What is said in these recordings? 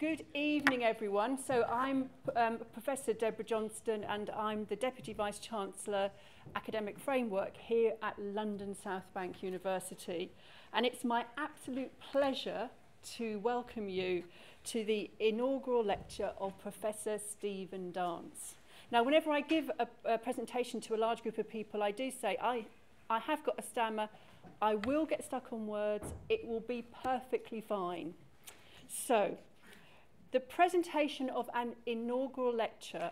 Good evening, everyone. So I'm um, Professor Deborah Johnston and I'm the Deputy Vice-Chancellor Academic Framework here at London South Bank University. And it's my absolute pleasure to welcome you to the inaugural lecture of Professor Stephen Dance. Now, whenever I give a, a presentation to a large group of people, I do say, I, I have got a stammer, I will get stuck on words, it will be perfectly fine. So, the presentation of an inaugural lecture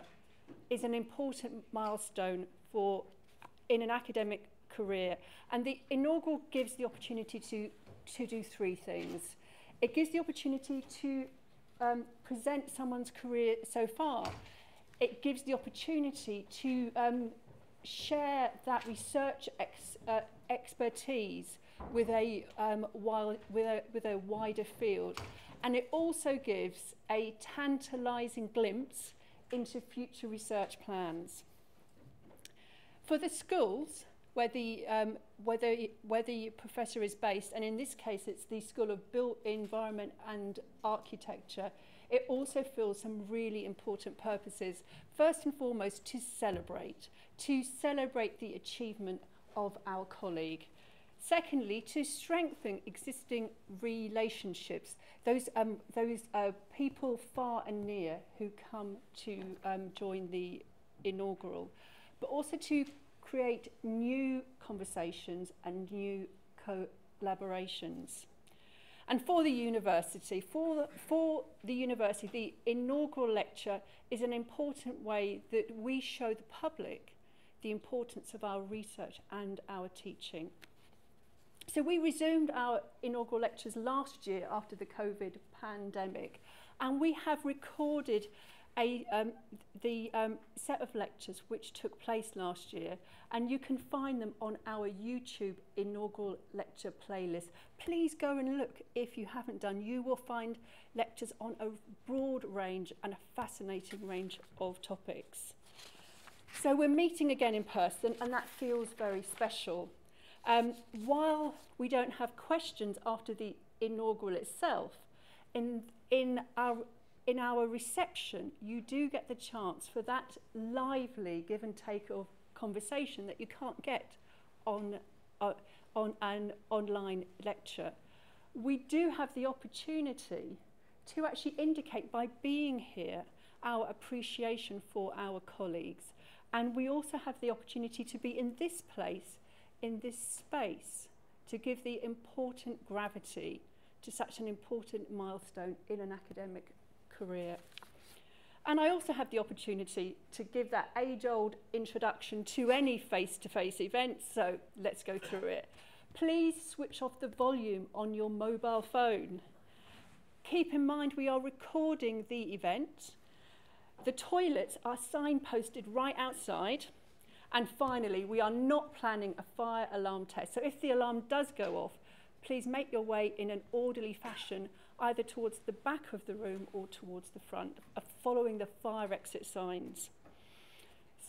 is an important milestone for in an academic career. And the inaugural gives the opportunity to to do three things. It gives the opportunity to um, present someone's career so far. It gives the opportunity to um, share that research ex, uh, expertise with a um, while, with a with a wider field. And it also gives a tantalising glimpse into future research plans. For the schools, where the, um, where, the, where the professor is based, and in this case it's the School of Built Environment and Architecture, it also fills some really important purposes. First and foremost, to celebrate, to celebrate the achievement of our colleague. Secondly, to strengthen existing relationships, those, um, those uh, people far and near who come to um, join the inaugural, but also to create new conversations and new collaborations. And for the university, for the, for the university, the inaugural lecture is an important way that we show the public the importance of our research and our teaching. So we resumed our inaugural lectures last year after the COVID pandemic, and we have recorded a, um, the um, set of lectures which took place last year, and you can find them on our YouTube inaugural lecture playlist. Please go and look if you haven't done. You will find lectures on a broad range and a fascinating range of topics. So we're meeting again in person, and that feels very special. Um, while we don't have questions after the inaugural itself, in, in, our, in our reception, you do get the chance for that lively give and take of conversation that you can't get on, uh, on an online lecture. We do have the opportunity to actually indicate by being here our appreciation for our colleagues. And we also have the opportunity to be in this place in this space to give the important gravity to such an important milestone in an academic career. And I also have the opportunity to give that age-old introduction to any face-to-face -face event, so let's go through it. Please switch off the volume on your mobile phone. Keep in mind we are recording the event. The toilets are signposted right outside, And finally, we are not planning a fire alarm test. So if the alarm does go off, please make your way in an orderly fashion, either towards the back of the room or towards the front, uh, following the fire exit signs.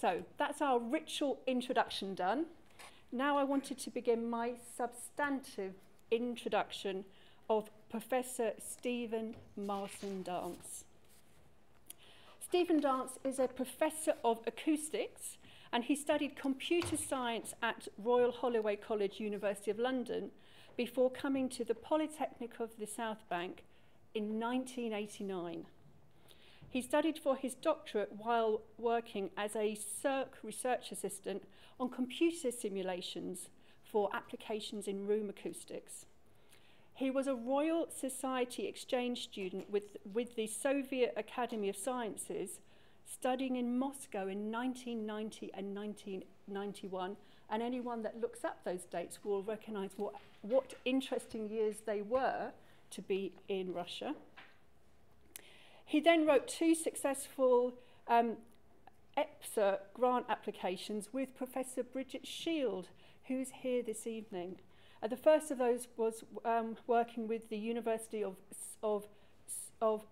So that's our ritual introduction done. Now I wanted to begin my substantive introduction of Professor Stephen Marson Dance. Stephen Dance is a professor of acoustics and he studied computer science at Royal Holloway College, University of London, before coming to the Polytechnic of the South Bank in 1989. He studied for his doctorate while working as a SERC research assistant on computer simulations for applications in room acoustics. He was a Royal Society exchange student with, with the Soviet Academy of Sciences studying in Moscow in 1990 and 1991. And anyone that looks up those dates will recognize what, what interesting years they were to be in Russia. He then wrote two successful um, EPSA grant applications with Professor Bridget Shield, who's here this evening. Uh, the first of those was um, working with the University of, of, of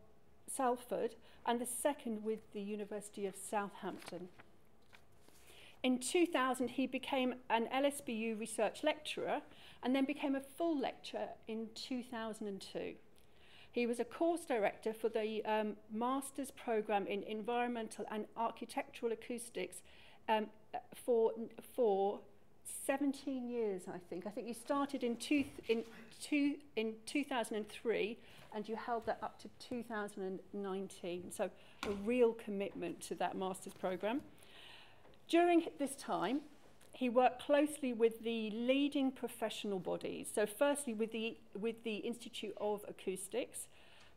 Salford and the second with the University of Southampton. In 2000, he became an LSBU research lecturer and then became a full lecturer in 2002. He was a course director for the um, master's program in environmental and architectural acoustics um, uh, for, for 17 years, I think. I think you started in, two, in, two, in 2003 and you held that up to 2019. So a real commitment to that master's program. During this time, he worked closely with the leading professional bodies. So firstly with the, with the Institute of Acoustics,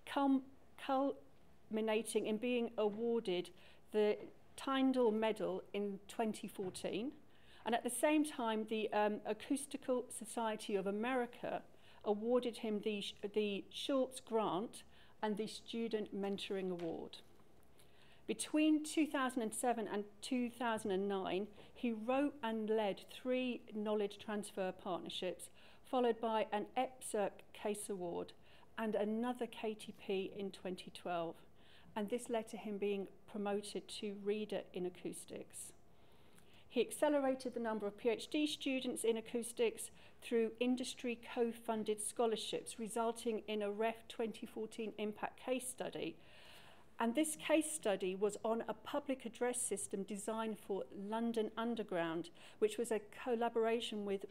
culminating in being awarded the Tyndall Medal in 2014. And at the same time, the um, Acoustical Society of America awarded him the, the Schultz Grant and the Student Mentoring Award. Between 2007 and 2009, he wrote and led three knowledge transfer partnerships, followed by an EPSRC Case Award and another KTP in 2012. And this led to him being promoted to Reader in Acoustics. He accelerated the number of PhD students in acoustics through industry co-funded scholarships, resulting in a REF 2014 impact case study. And this case study was on a public address system designed for London Underground, which was a collaboration with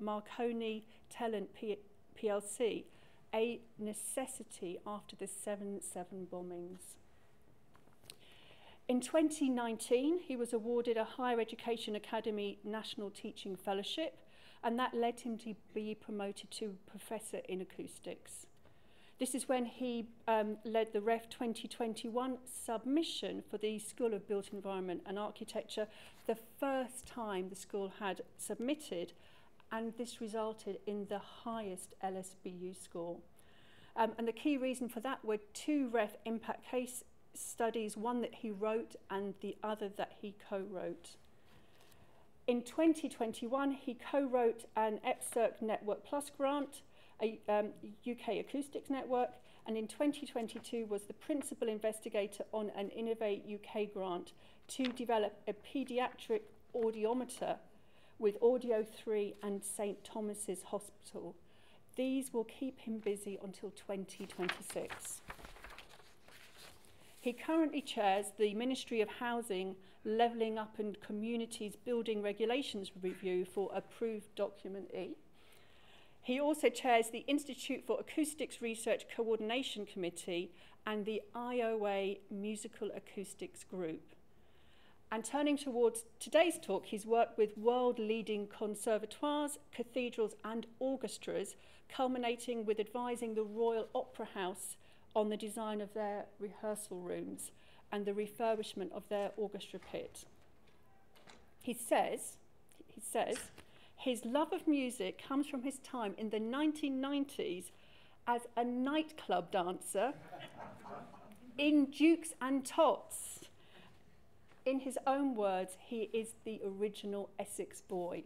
Marconi Telent P PLC, a necessity after the 7-7 bombings. In 2019, he was awarded a Higher Education Academy National Teaching Fellowship, and that led him to be promoted to Professor in Acoustics. This is when he um, led the REF 2021 submission for the School of Built Environment and Architecture, the first time the school had submitted, and this resulted in the highest LSBU score. Um, and the key reason for that were two REF impact case studies, one that he wrote and the other that he co-wrote. In 2021, he co-wrote an EPSRC Network Plus grant, a um, UK acoustics network, and in 2022 was the principal investigator on an Innovate UK grant to develop a paediatric audiometer with Audio 3 and St Thomas's Hospital. These will keep him busy until 2026. He currently chairs the Ministry of Housing Levelling Up and Communities Building Regulations Review for Approved Document E. He also chairs the Institute for Acoustics Research Coordination Committee and the IOA Musical Acoustics Group. And turning towards today's talk, he's worked with world-leading conservatoires, cathedrals and orchestras, culminating with advising the Royal Opera House on the design of their rehearsal rooms and the refurbishment of their orchestra pit. He says, he says, his love of music comes from his time in the 1990s as a nightclub dancer in Dukes and Tots. In his own words, he is the original Essex boy.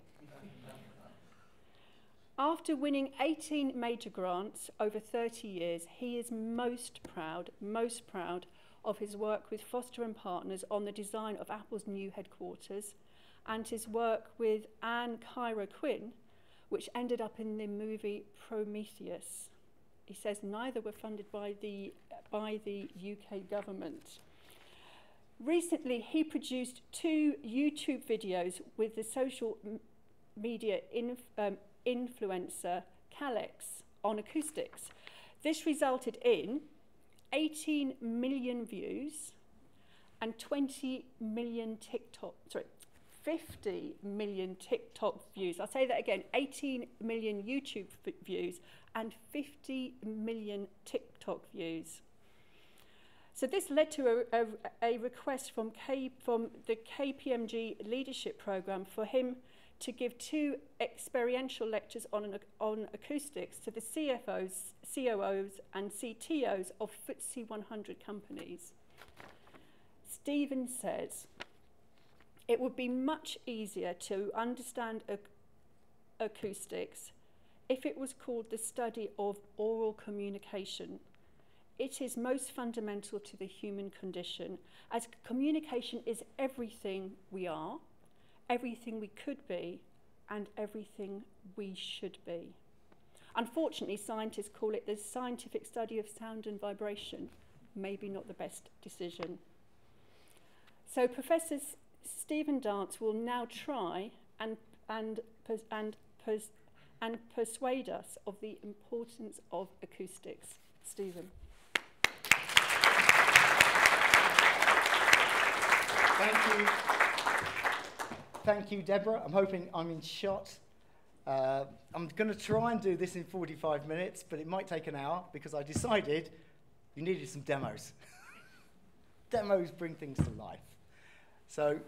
After winning 18 major grants over 30 years, he is most proud, most proud of his work with Foster and Partners on the design of Apple's new headquarters and his work with Anne Kyra Quinn, which ended up in the movie Prometheus. He says neither were funded by the, by the UK government. Recently, he produced two YouTube videos with the social media inf um, influencer Calyx on acoustics. This resulted in 18 million views and 20 million TikTok, sorry, 50 million TikTok views. I'll say that again 18 million YouTube views and 50 million TikTok views. So this led to a, a, a request from, K, from the KPMG leadership program for him to give two experiential lectures on, on acoustics to the CFOs, COOs and CTOs of FTSE 100 companies. Stephen says, it would be much easier to understand ac acoustics if it was called the study of oral communication. It is most fundamental to the human condition, as communication is everything we are, everything we could be and everything we should be. Unfortunately, scientists call it the scientific study of sound and vibration. Maybe not the best decision. So Professor Stephen Dance will now try and, and, and, and persuade us of the importance of acoustics. Stephen. Thank you. Thank you, Deborah. I'm hoping I'm in shot. Uh, I'm going to try and do this in 45 minutes, but it might take an hour because I decided you needed some demos. demos bring things to life. So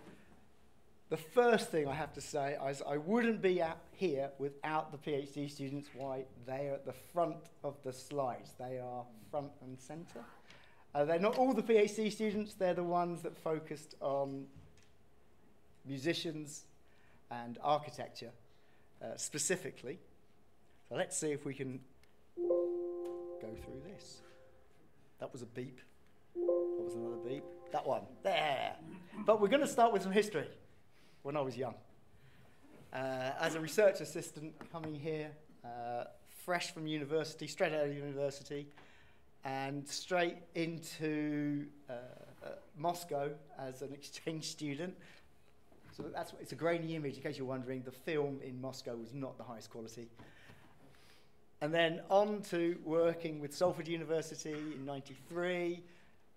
the first thing I have to say is I wouldn't be here without the PhD students. Why? They are at the front of the slides. They are front and centre. Uh, they're not all the PhD students. They're the ones that focused on musicians and architecture uh, specifically. So let's see if we can go through this. That was a beep. That was another beep. That one. There. But we're going to start with some history when I was young. Uh, as a research assistant coming here, uh, fresh from university, straight out of university, and straight into uh, uh Moscow as an exchange student. So that's it's a grainy image, in case you're wondering. The film in Moscow was not the highest quality. And then on to working with Salford University in 93,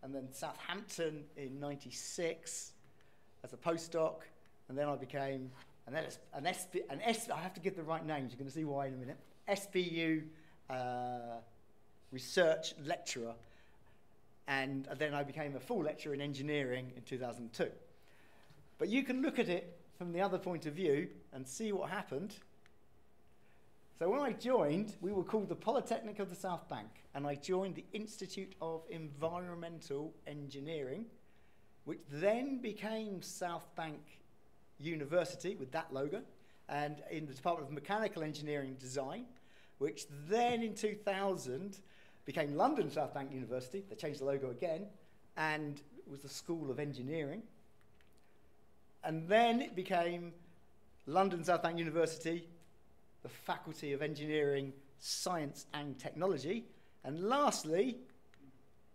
and then Southampton in 96 as a postdoc, and then I became an, an, SB, an S, I have to give the right names, you're going to see why in a minute, SBU uh, research lecturer, and then I became a full lecturer in engineering in 2002. But you can look at it from the other point of view and see what happened. So when I joined, we were called the Polytechnic of the South Bank, and I joined the Institute of Environmental Engineering, which then became South Bank University with that logo, and in the Department of Mechanical Engineering Design, which then in 2000 became London South Bank University. They changed the logo again, and was the School of Engineering. And then it became London South Bank University, the Faculty of Engineering, Science and Technology. And lastly,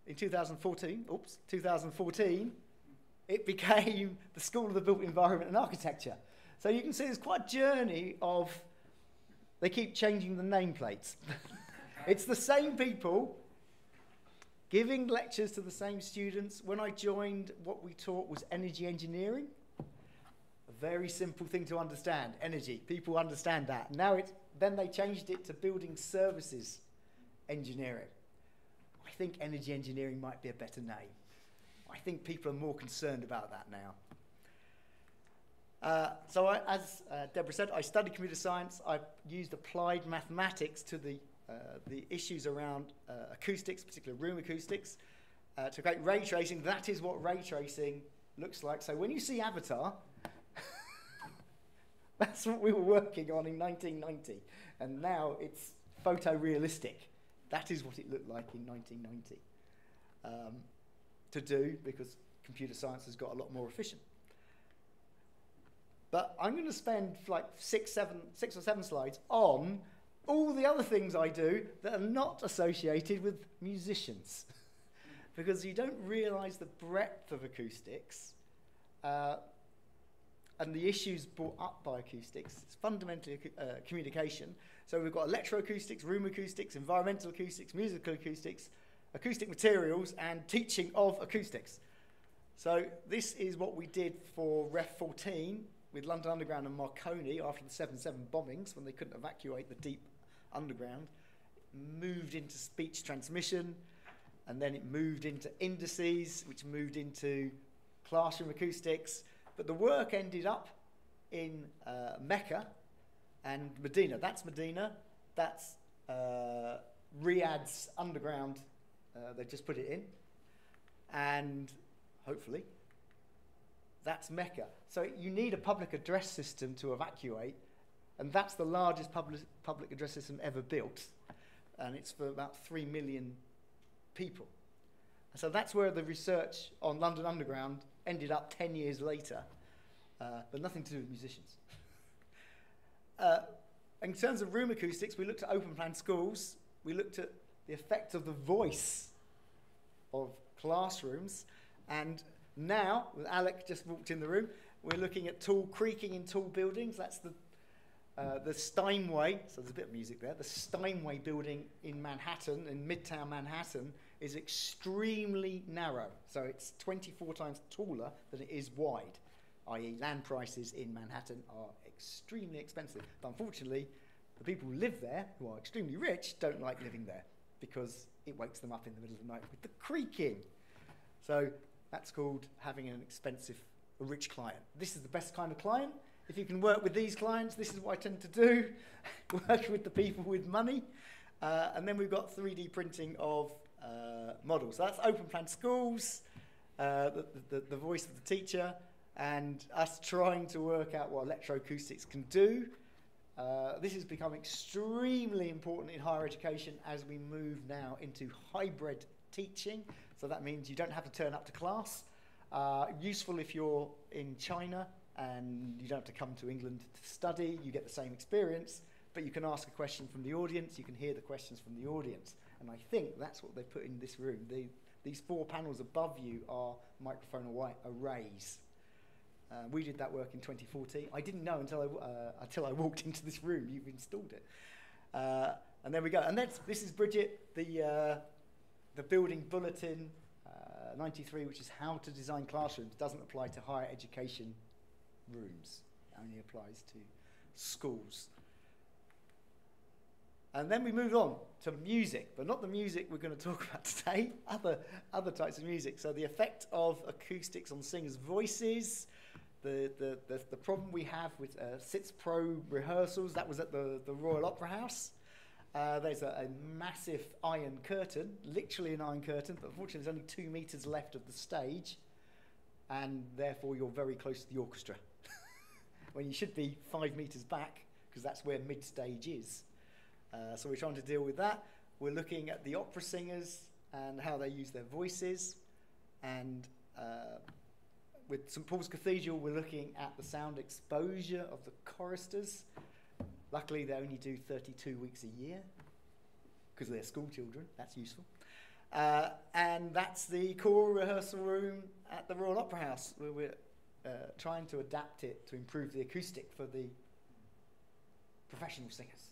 in 2014, oops, 2014, it became the School of the Built Environment and Architecture. So you can see there's quite a journey of, they keep changing the nameplates. it's the same people giving lectures to the same students. When I joined, what we taught was energy engineering. Very simple thing to understand, energy. People understand that. Now it's, then they changed it to building services engineering. I think energy engineering might be a better name. I think people are more concerned about that now. Uh, so I, as uh, Deborah said, I studied computer science. I used applied mathematics to the, uh, the issues around uh, acoustics, particularly room acoustics, uh, to create ray tracing. That is what ray tracing looks like. So when you see Avatar, that's what we were working on in 1990. And now it's photorealistic. That is what it looked like in 1990. Um, to do because computer science has got a lot more efficient. But I'm going to spend like six, seven, six or seven slides on all the other things I do that are not associated with musicians. because you don't realize the breadth of acoustics uh, and the issues brought up by acoustics. It's fundamentally uh, communication. So we've got electroacoustics, room acoustics, environmental acoustics, musical acoustics, acoustic materials and teaching of acoustics. So this is what we did for Ref 14 with London Underground and Marconi after the 7-7 bombings when they couldn't evacuate the deep underground. Moved into speech transmission and then it moved into indices which moved into classroom acoustics. But the work ended up in uh, Mecca and Medina. That's Medina. That's uh, Riyadh's underground uh, they just put it in, and hopefully, that's Mecca. So you need a public address system to evacuate, and that's the largest public, public address system ever built, and it's for about three million people. So that's where the research on London Underground ended up 10 years later, uh, but nothing to do with musicians. uh, in terms of room acoustics, we looked at open plan schools. We looked at the effect of the voice of classrooms. And now, with Alec just walked in the room, we're looking at tall creaking in tall buildings. That's the, uh, the Steinway, so there's a bit of music there. The Steinway building in Manhattan, in Midtown Manhattan, is extremely narrow. So it's 24 times taller than it is wide, i.e., land prices in Manhattan are extremely expensive. But unfortunately, the people who live there, who are extremely rich, don't like living there because it wakes them up in the middle of the night with the creaking. So that's called having an expensive, a rich client. This is the best kind of client. If you can work with these clients, this is what I tend to do work with the people with money. Uh, and then we've got 3D printing of models. So that's open plan schools, uh, the, the, the voice of the teacher, and us trying to work out what electroacoustics can do. Uh, this has become extremely important in higher education as we move now into hybrid teaching. So that means you don't have to turn up to class. Uh, useful if you're in China and you don't have to come to England to study, you get the same experience, but you can ask a question from the audience, you can hear the questions from the audience. And I think that's what they put in this room. The, these four panels above you are microphone arrays. Uh, we did that work in 2014. I didn't know until I, uh, until I walked into this room. You've installed it. Uh, and there we go. And that's, this is Bridget, the, uh, the building bulletin uh, 93, which is how to design classrooms. Doesn't apply to higher education rooms. It only applies to schools. And then we move on to music, but not the music we're going to talk about today, other, other types of music. So the effect of acoustics on singers' voices, the, the, the, the problem we have with uh, Sitzprobe rehearsals, that was at the, the Royal Opera House. Uh, there's a, a massive iron curtain, literally an iron curtain, but unfortunately there's only two metres left of the stage, and therefore you're very close to the orchestra. when you should be five metres back, because that's where mid stage is. Uh, so we're trying to deal with that. We're looking at the opera singers and how they use their voices. And uh, with St Paul's Cathedral, we're looking at the sound exposure of the choristers. Luckily, they only do 32 weeks a year because they're school children. That's useful. Uh, and that's the choral rehearsal room at the Royal Opera House, where we're uh, trying to adapt it to improve the acoustic for the professional singers.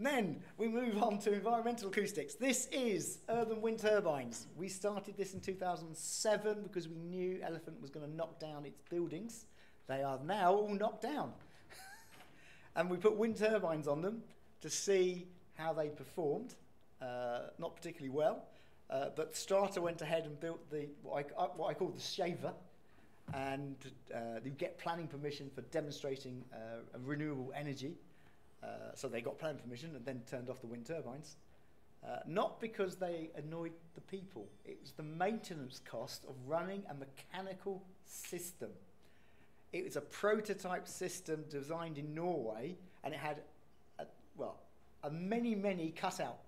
Then we move on to environmental acoustics. This is urban wind turbines. We started this in 2007 because we knew Elephant was going to knock down its buildings. They are now all knocked down. and we put wind turbines on them to see how they performed. Uh, not particularly well, uh, but Strata went ahead and built the what I, uh, what I call the shaver, and uh, you get planning permission for demonstrating uh, renewable energy uh, so they got planning permission and then turned off the wind turbines. Uh, not because they annoyed the people, it was the maintenance cost of running a mechanical system. It was a prototype system designed in Norway and it had, a, well, a many, many cutout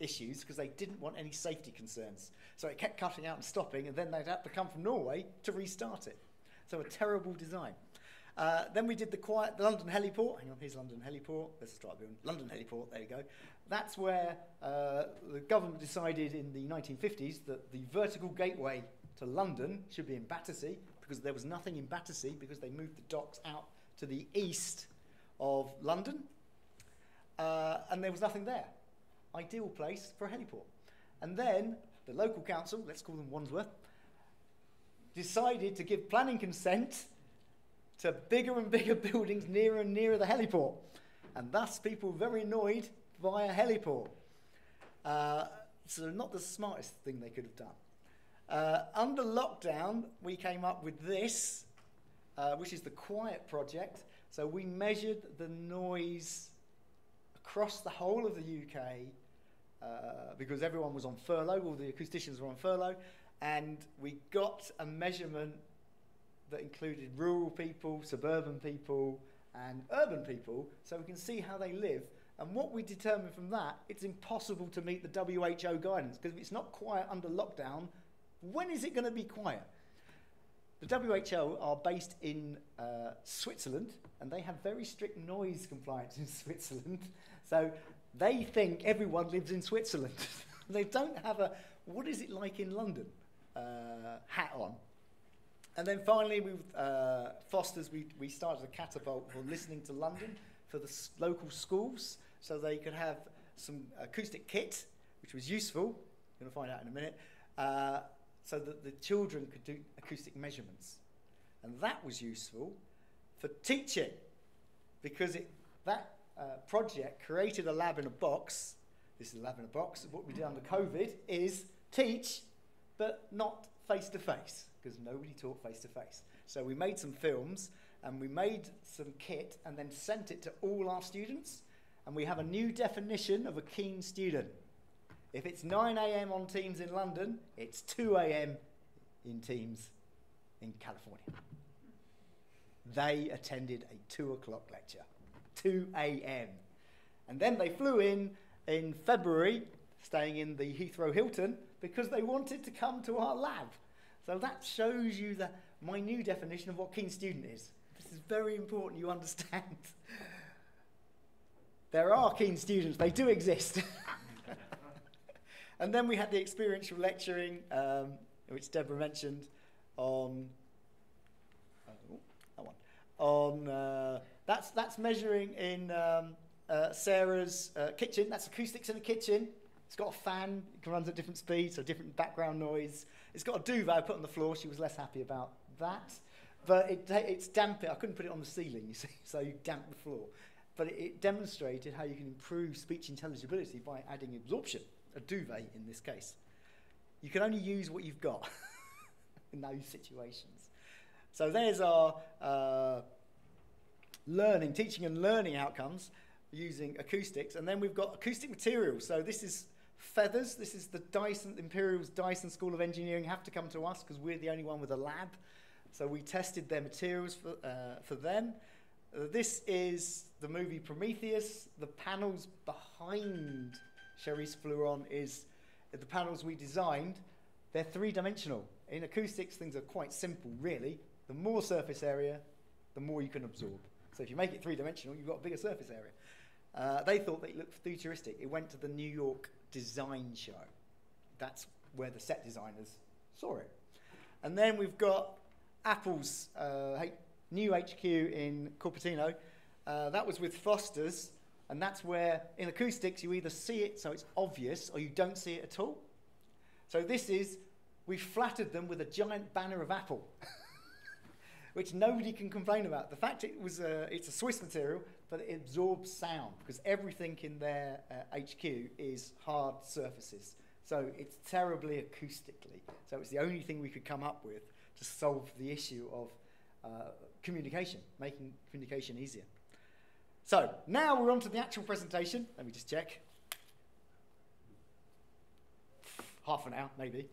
issues because they didn't want any safety concerns. So it kept cutting out and stopping, and then they'd have to come from Norway to restart it. So a terrible design. Uh, then we did the quiet, the London heliport. Hang on, here's London heliport. Let's start doing London heliport. There you go. That's where uh, the government decided in the 1950s that the vertical gateway to London should be in Battersea because there was nothing in Battersea because they moved the docks out to the east of London, uh, and there was nothing there. Ideal place for a heliport. And then the local council, let's call them Wandsworth, decided to give planning consent to bigger and bigger buildings nearer and nearer the heliport. And thus, people very annoyed by a heliport. Uh, so, not the smartest thing they could have done. Uh, under lockdown, we came up with this, uh, which is the Quiet Project. So, we measured the noise across the whole of the UK uh, because everyone was on furlough, all the acousticians were on furlough, and we got a measurement that included rural people, suburban people, and urban people, so we can see how they live. And what we determine from that, it's impossible to meet the WHO guidance because if it's not quiet under lockdown, when is it going to be quiet? The WHO are based in uh, Switzerland, and they have very strict noise compliance in Switzerland. So they think everyone lives in Switzerland. they don't have a what is it like in London uh, hat on. And then finally, with uh, Foster's, we, we started a catapult for listening to London for the local schools so they could have some acoustic kit, which was useful. You're going to find out in a minute. Uh, so that the children could do acoustic measurements. And that was useful for teaching because it, that uh, project created a lab in a box. This is a lab in a box. What we did under COVID is teach, but not face to face because nobody taught face to face. So we made some films and we made some kit and then sent it to all our students. And we have a new definition of a keen student. If it's 9 a.m. on Teams in London, it's 2 a.m. in Teams in California. They attended a 2 o'clock lecture, 2 a.m. And then they flew in in February, staying in the Heathrow Hilton, because they wanted to come to our lab. So that shows you the, my new definition of what keen student is. This is very important you understand. there are keen students, they do exist. and then we had the experiential lecturing, um, which Deborah mentioned, on oh, that one. On uh, that's that's measuring in um, uh, Sarah's uh, kitchen. That's acoustics in the kitchen. It's got a fan. It can run at different speeds, so different background noise. It's got a duvet I put on the floor. She was less happy about that, but it, it's damp. I couldn't put it on the ceiling, you see, so you damp the floor. But it, it demonstrated how you can improve speech intelligibility by adding absorption, a duvet in this case. You can only use what you've got in those situations. So there's our uh, learning, teaching and learning outcomes using acoustics. And then we've got acoustic materials. So this is feathers. This is the Dyson, Imperial's Dyson School of Engineering have to come to us because we're the only one with a lab. So we tested their materials for, uh, for them. Uh, this is the movie Prometheus. The panels behind Charlize Theron is the panels we designed. They're three-dimensional. In acoustics, things are quite simple, really. The more surface area, the more you can absorb. So if you make it three-dimensional, you've got a bigger surface area. Uh, they thought they looked futuristic. It went to the New York Design Show. That's where the set designers saw it. And then we've got Apple's uh, new HQ in Cupertino. Uh, that was with Foster's, and that's where in acoustics you either see it so it's obvious or you don't see it at all. So this is, we flattered them with a giant banner of Apple, which nobody can complain about. The fact it was a, it's a Swiss material, but it absorbs sound because everything in their uh, HQ is hard surfaces. So it's terribly acoustically. So it's the only thing we could come up with to solve the issue of uh, communication, making communication easier. So now we're on to the actual presentation. Let me just check. Half an hour, maybe.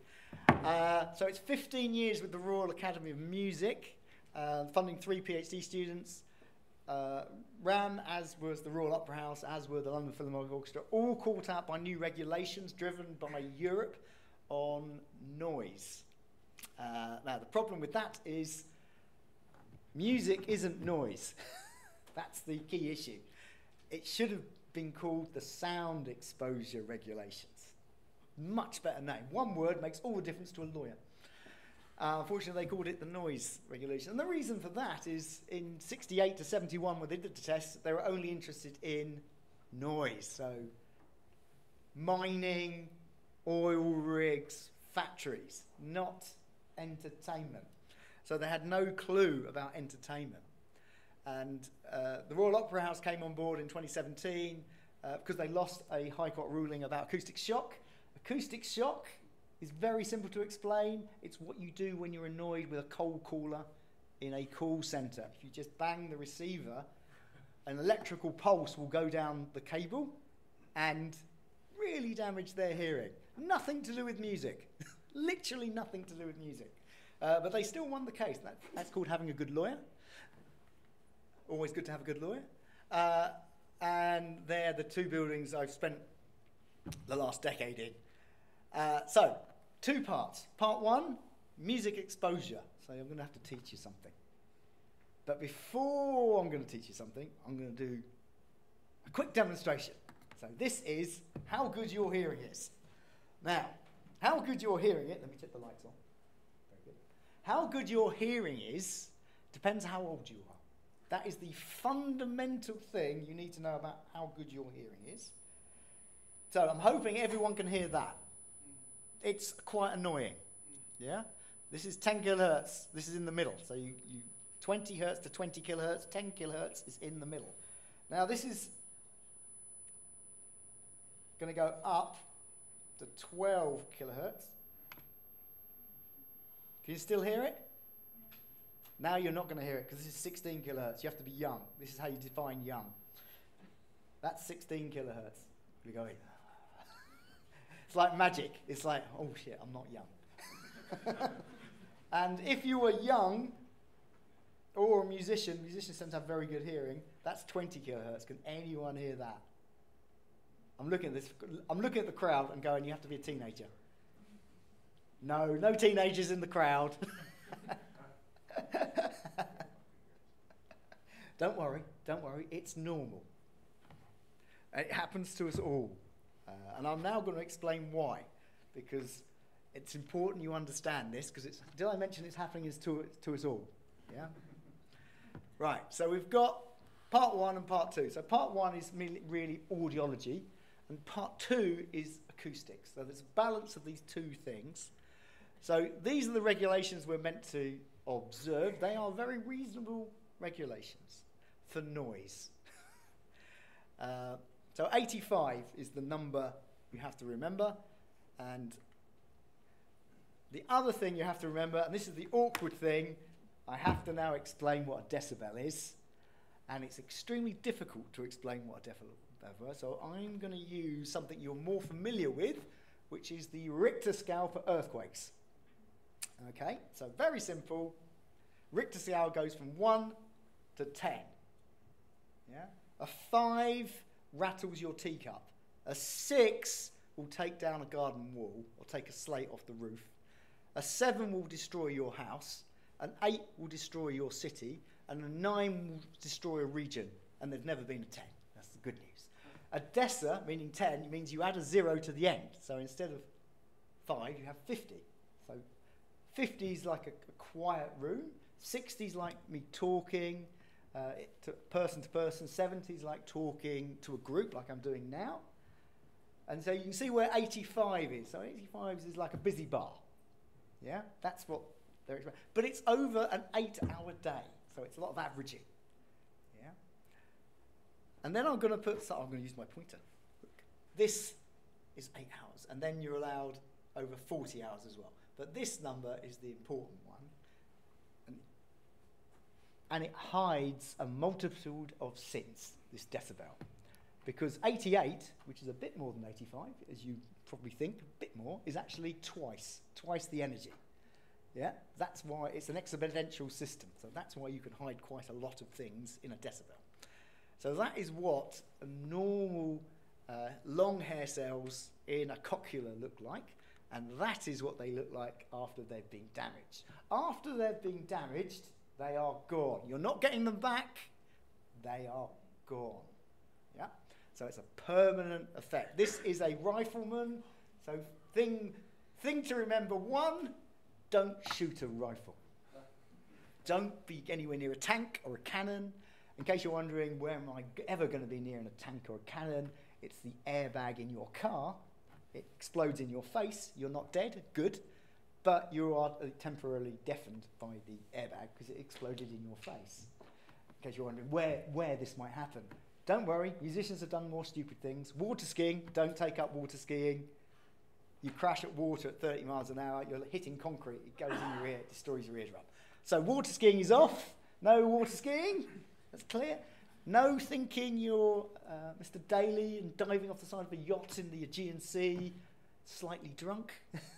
Uh, so it's 15 years with the Royal Academy of Music, uh, funding three PhD students. Uh, ran as was the Royal Opera House, as were the London Philharmonic Orchestra, all caught out by new regulations driven by Europe on noise. Uh, now, the problem with that is music isn't noise. That's the key issue. It should have been called the Sound Exposure Regulations. Much better name. One word makes all the difference to a lawyer. Uh, unfortunately, they called it the noise regulation. And the reason for that is in 68 to 71, when they did the test, they were only interested in noise. So, mining, oil rigs, factories, not entertainment. So, they had no clue about entertainment. And uh, the Royal Opera House came on board in 2017 uh, because they lost a High Court ruling about acoustic shock. Acoustic shock is very simple to explain. It's what you do when you're annoyed with a cold caller in a call center. If you just bang the receiver, an electrical pulse will go down the cable and really damage their hearing. Nothing to do with music. Literally nothing to do with music. Uh, but they still won the case. That, that's called having a good lawyer. Always good to have a good lawyer. Uh, and they're the two buildings I've spent the last decade in. Uh, so, two parts. Part one, music exposure. so I'm going to have to teach you something. But before I'm going to teach you something, I'm going to do a quick demonstration. So this is how good your hearing is. Now, how good your hearing it, let me take the lights on. Very good. How good your hearing is depends how old you are. That is the fundamental thing you need to know about how good your hearing is. So I'm hoping everyone can hear that. It's quite annoying. Yeah? This is 10 kilohertz. This is in the middle. So you, you 20 hertz to 20 kilohertz, 10 kilohertz is in the middle. Now this is going to go up to 12 kilohertz. Can you still hear it? Now you're not going to hear it because this is 16 kilohertz. You have to be young. This is how you define young. That's 16 kilohertz. You're going. It's like magic. It's like, oh shit, I'm not young. and if you were young or a musician, musicians tend to have very good hearing, that's 20 kilohertz. Can anyone hear that? I'm looking at this. I'm looking at the crowd and going, "You have to be a teenager." No, no teenagers in the crowd. don't worry, don't worry. It's normal. It happens to us all, uh, and I'm now going to explain why, because it's important you understand this. Because it's did I mention it's happening to to us all? Yeah. Right. So we've got part one and part two. So part one is really audiology. And part two is acoustics. So there's a balance of these two things. So these are the regulations we're meant to observe. They are very reasonable regulations for noise. uh, so 85 is the number you have to remember. And the other thing you have to remember, and this is the awkward thing, I have to now explain what a decibel is. And it's extremely difficult to explain what a decibel is. So I'm going to use something you're more familiar with, which is the Richter scale for earthquakes. Okay, so very simple. Richter scale goes from 1 to 10. Yeah? A 5 rattles your teacup. A 6 will take down a garden wall or take a slate off the roof. A 7 will destroy your house. An 8 will destroy your city. And a 9 will destroy a region. And there's never been a 10. That's the good news. A deci, meaning 10, means you add a zero to the end. So instead of 5, you have 50. So 50 is like a, a quiet room. 60 is like me talking uh, to person to person. 70 is like talking to a group, like I'm doing now. And so you can see where 85 is. So 85 is like a busy bar. Yeah, that's what they're expecting. But it's over an eight hour day. So it's a lot of averaging. Yeah. And then I'm going to put, so I'm going to use my pointer. Look, this is eight hours. And then you're allowed over 40 hours as well. But this number is the important. And, it hides a multitude of sins, this decibel. Because 88, which is a bit more than 85, as you probably think, a bit more, is actually twice, twice the energy. Yeah, that's why it's an exponential system. So that's why you can hide quite a lot of things in a decibel. So that is what normal uh, long hair cells in a cochlea look like, and that is what they look like after they've been damaged. After they've been damaged, they are gone. You're not getting them back, they are gone. Yeah? So it's a permanent effect. This is a rifleman, so thing, thing to remember one, don't shoot a rifle. Don't be anywhere near a tank or a cannon. In case you're wondering, where am I ever going to be near in a tank or a cannon? It's the airbag in your car. It explodes in your face. You're not dead. Good. But you are uh, temporarily deafened by the airbag because it exploded in your face. In case you're wondering where, where this might happen. Don't worry, musicians have done more stupid things. Water skiing, don't take up water skiing. You crash at water at 30 miles an hour, you're hitting concrete, it goes in your ear, it destroys your eardrum. So water skiing is off. No water skiing. That's clear. No thinking you're uh, Mr. Daley and diving off the side of a yacht in the Aegean Sea, slightly drunk.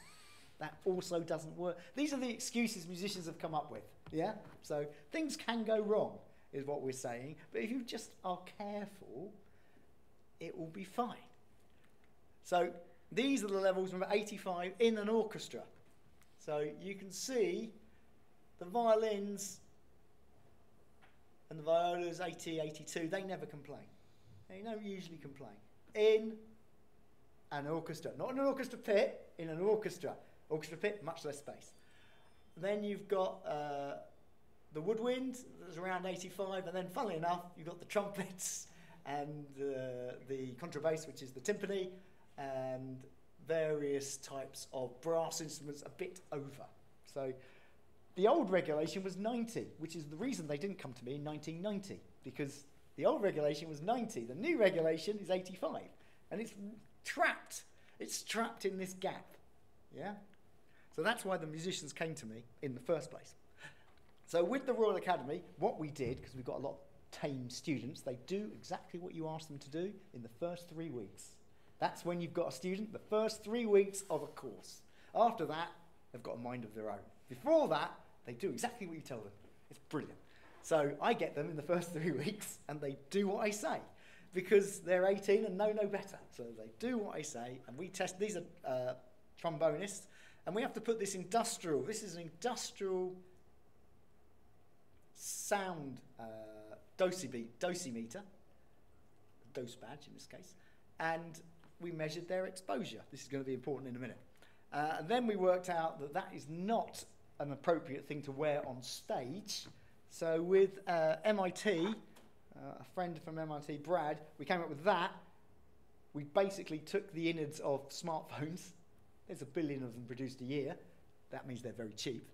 that also doesn't work. These are the excuses musicians have come up with. Yeah? So things can go wrong, is what we're saying. But if you just are careful, it will be fine. So these are the levels from 85 in an orchestra. So you can see The violins and the violas, 80, 82, they never complain. They don't usually complain. In an orchestra, not in an orchestra pit, in an orchestra. Orchestra pit, much less space. Then you've got uh, the woodwind, that's around 85, and then funnily enough, you've got the trumpets and uh, the contrabass, which is the timpani, and various types of brass instruments a bit over. So the old regulation was 90, which is the reason they didn't come to me in 1990, because the old regulation was 90. The new regulation is 85. And it's trapped. It's trapped in this gap. Yeah? So that's why the musicians came to me in the first place. So with the Royal Academy, what we did, because we've got a lot of tame students, they do exactly what you ask them to do in the first three weeks. That's when you've got a student, the first three weeks of a course. After that, they've got a mind of their own. Before that, they do exactly what you tell them. It's brilliant. So I get them in the first three weeks and they do what I say because they're 18 and know no better. So they do what I say and we test, these are uh, trombonists, and we have to put this industrial, this is an industrial sound uh, dosimeter, dose badge in this case, and we measured their exposure. This is going to be important in a minute. Uh, and then we worked out that that is not an appropriate thing to wear on stage. So with uh, MIT, uh, a friend from MIT, Brad, we came up with that. We basically took the innards of smartphones. There's a billion of them produced a year. That means they're very cheap.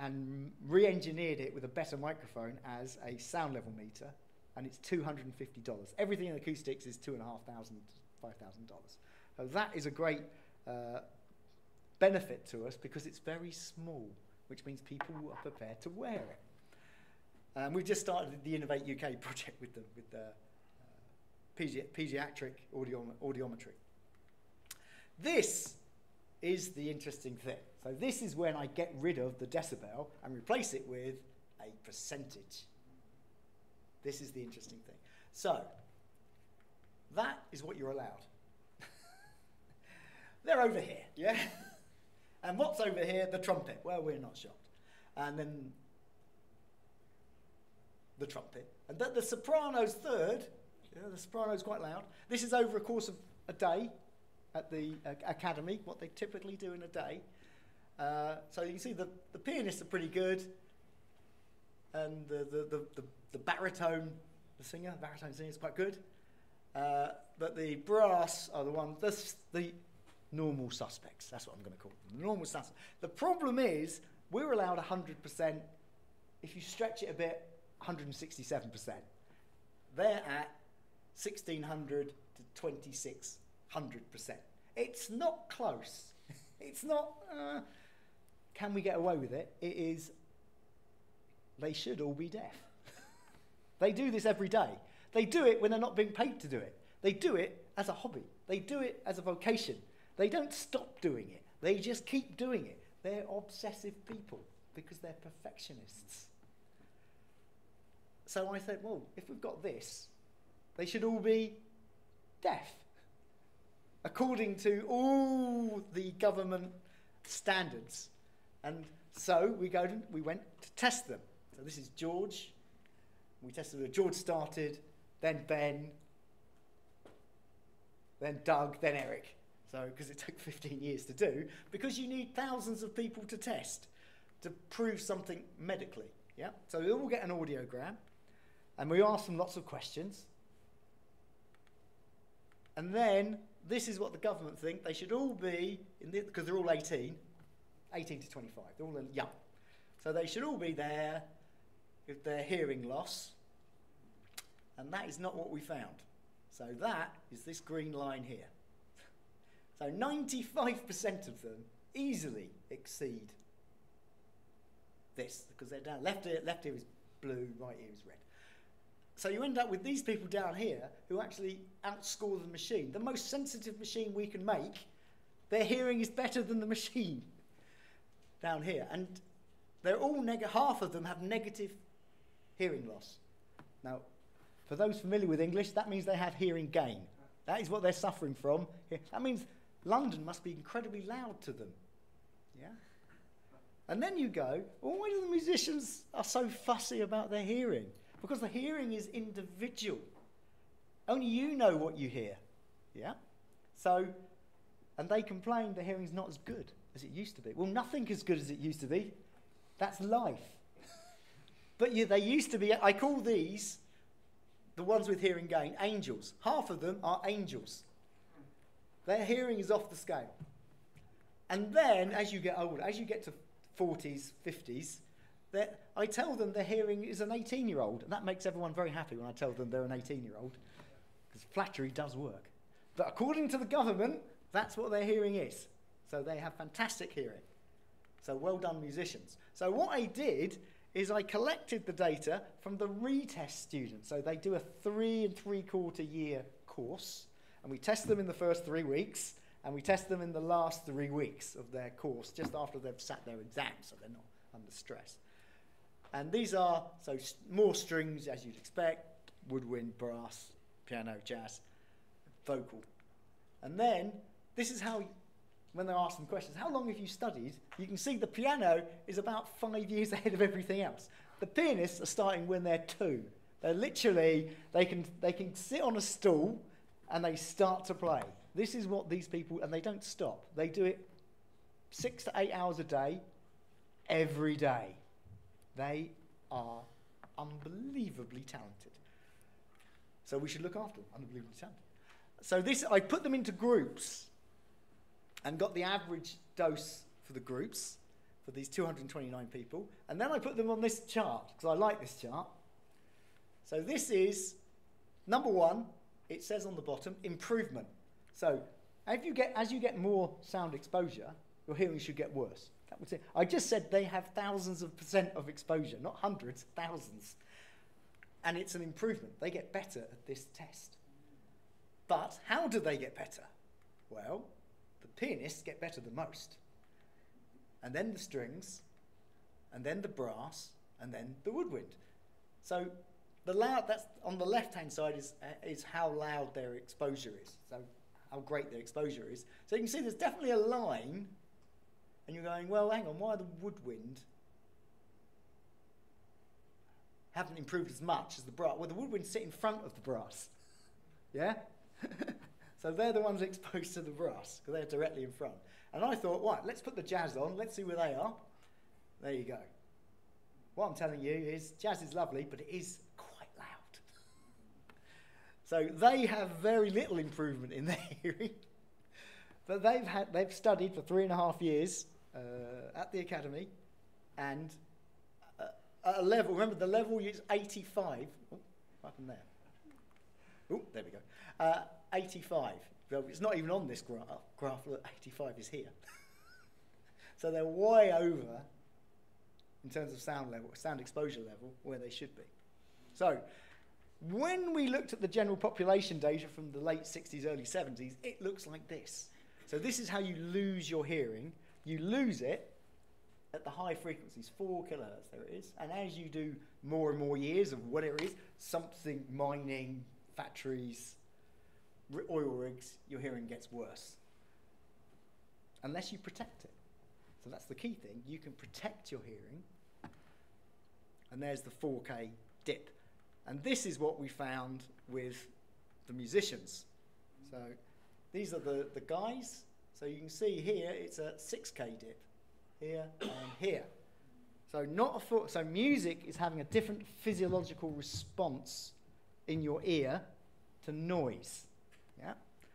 And re-engineered it with a better microphone as a sound level meter, and it's $250. Everything in acoustics is $2,500, $5,000. So that is a great uh, benefit to us because it's very small which means people are prepared to wear it. Um, we've just started the Innovate UK project with the, with the uh, pedi pediatric audiom audiometry. This is the interesting thing. So this is when I get rid of the decibel and replace it with a percentage. This is the interesting thing. So that is what you're allowed. They're over here, yeah? And what's over here? The trumpet. Well, we're not shocked. And then the trumpet. And the, the soprano's third. Yeah, the soprano's quite loud. This is over a course of a day at the uh, academy, what they typically do in a day. Uh, so you can see the, the pianists are pretty good. And the, the, the, the, the baritone, the singer, baritone singer is quite good. Uh, but the brass are the ones, the, the normal suspects. That's what I'm going to call them. the Normal suspects. The problem is we're allowed 100%. If you stretch it a bit, 167%. They're at 1600 to 2600%. It's not close. it's not. Uh, can we get away with it? It is. They should all be deaf. they do this every day. They do it when they're not being paid to do it. They do it as a hobby. They do it as a vocation. They don't stop doing it, they just keep doing it. They're obsessive people because they're perfectionists. So I said, well, if we've got this, they should all be deaf. According to all the government standards. And so we, go to, we went to test them. So this is George. We tested it. George started, then Ben, then Doug, then Eric. So, because it took 15 years to do, because you need thousands of people to test to prove something medically. Yeah? So they all get an audiogram, and we ask them lots of questions. And then this is what the government think they should all be, because the, they're all 18, 18 to 25, they're all young. So they should all be there with their hearing loss, and that is not what we found. So that is this green line here. So 95% of them easily exceed this because they're down. Left ear, left ear is blue, right ear is red. So you end up with these people down here who actually outscore the machine. The most sensitive machine we can make, their hearing is better than the machine down here. And they're all half of them have negative hearing loss. Now, for those familiar with English, that means they have hearing gain. That is what they're suffering from. That means London must be incredibly loud to them. Yeah? And then you go, well, why do the musicians are so fussy about their hearing? Because the hearing is individual. Only you know what you hear. Yeah? So, and they complain the hearing's not as good as it used to be. Well, nothing as good as it used to be. That's life. but yeah, they used to be, I call these, the ones with hearing gain, angels. Half of them are angels. Their hearing is off the scale. And then, as you get older, as you get to 40s, 50s, I tell them their hearing is an 18 year old. And that makes everyone very happy when I tell them they're an 18 year old. Because flattery does work. But according to the government, that's what their hearing is. So they have fantastic hearing. So well done, musicians. So what I did is I collected the data from the retest students. So they do a three and three quarter year course, and we test them in the first three weeks, and we test them in the last three weeks of their course, just after they've sat their exam, so they're not under stress. And these are so more strings as you'd expect: woodwind, brass, piano, jazz, vocal. And then this is how when they're asking questions, how long have you studied? You can see the piano is about five years ahead of everything else. The pianists are starting when they're two. They're literally, they can, they can sit on a stool and they start to play. This is what these people, and they don't stop. They do it six to eight hours a day, every day. They are unbelievably talented. So we should look after them, unbelievably talented. So this, I put them into groups and got the average dose for the groups for these 229 people. And then I put them on this chart because I like this chart. So this is number one, it says on the bottom improvement. So if you get, as you get more sound exposure, your hearing should get worse. That would say, I just said they have thousands of percent of exposure, not hundreds, thousands. And it's an improvement. They get better at this test. But how do they get better? Well, the pianists get better than most. And then the strings, and then the brass, and then the woodwind. So the loud that's on the left hand side is uh, is how loud their exposure is. So how great their exposure is. So you can see there's definitely a line, and you're going, well, hang on, why the woodwind haven't improved as much as the brass? Well, the woodwind sit in front of the brass. yeah? So they're the ones exposed to the brass because they're directly in front. And I thought, right, let's put the jazz on. Let's see where they are. There you go. What I'm telling you is jazz is lovely, but it is quite loud. so they have very little improvement in their hearing. but they've, had, they've studied for three and a half years at the academy and uh, a level, remember the level is 85. Oh, what happened there? Oh, there we go. Uh, 85. Well, it's not even on this graph. graph look, 85 is here. so they're way over in terms of sound level, sound exposure level, where they should be. So when we looked at the general population data from the late 60s, early 70s, it looks like this. So this is how you lose your hearing. You lose it at the high frequencies, 4 kilohertz, there it is. And as you do more and more years of whatever it is, something mining, factories, oil rigs, your hearing gets worse. Unless you protect it. So that's the key thing. You can protect your hearing. And there's the 4K dip. And this is what we found with the musicians. So these are the, the guys. So you can see here it's a 6K dip. Here and here. So not a so music is having a different physiological response in your ear to noise. Yeah?